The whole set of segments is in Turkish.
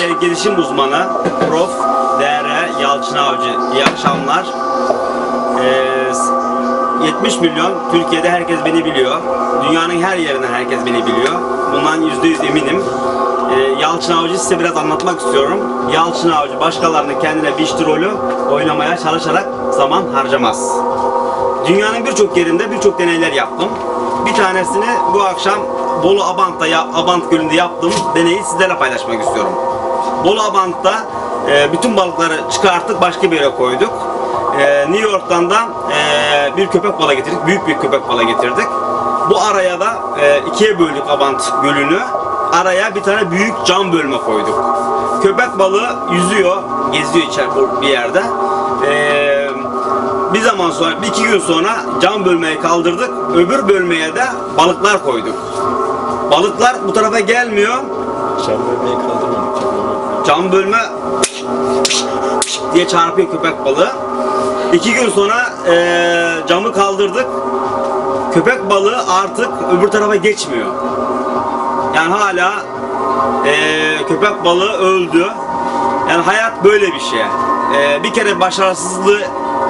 kişisel gelişim uzmanı Prof. DR Yalçın Avcı. İyi akşamlar. Ee, 70 milyon Türkiye'de herkes beni biliyor. Dünyanın her yerinden herkes beni biliyor. Bundan %100 eminim. Ee, Yalçın Avcı size biraz anlatmak istiyorum. Yalçın Avcı başkalarını kendine biçti rolü oynamaya çalışarak zaman harcamaz. Dünyanın birçok yerinde birçok deneyler yaptım. Bir tanesini bu akşam Bolu Abant'ta, ya, Abant Gölü'nde yaptığım deneyi sizlerle paylaşmak istiyorum. Bolu Abant'ta e, bütün balıkları çıkarttık başka bir yere koyduk. E, New York'tan da e, bir köpek balığı getirdik. Büyük bir köpek balığı getirdik. Bu araya da e, ikiye böldük Abant Gölü'nü. Araya bir tane büyük cam bölme koyduk. Köpek balığı yüzüyor, geziyor içeride bir yerde. E, bir zaman sonra, bir iki gün sonra cam bölmeyi kaldırdık. Öbür bölmeye de balıklar koyduk. Balıklar bu tarafa gelmiyor. Cam bölmeyi kaldırmadık. Cam bölme diye çarpıyor köpek balığı. İki gün sonra eee, camı kaldırdık. Köpek balığı artık öbür tarafa geçmiyor. Yani hala eee, köpek balığı öldü. Yani hayat böyle bir şey. Eee, bir kere başarısızlığı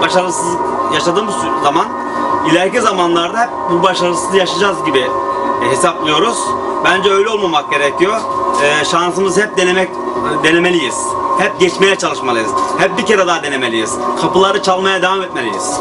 başarısızlık yaşadığımız zaman ileriki zamanlarda hep bu başarısızlığı yaşayacağız gibi e, hesaplıyoruz. Bence öyle olmamak gerekiyor. Eee şansımızı hep denemek denemeliyiz. Hep geçmeye çalışmalıyız. Hep bir kere daha denemeliyiz. Kapıları çalmaya devam etmeliyiz.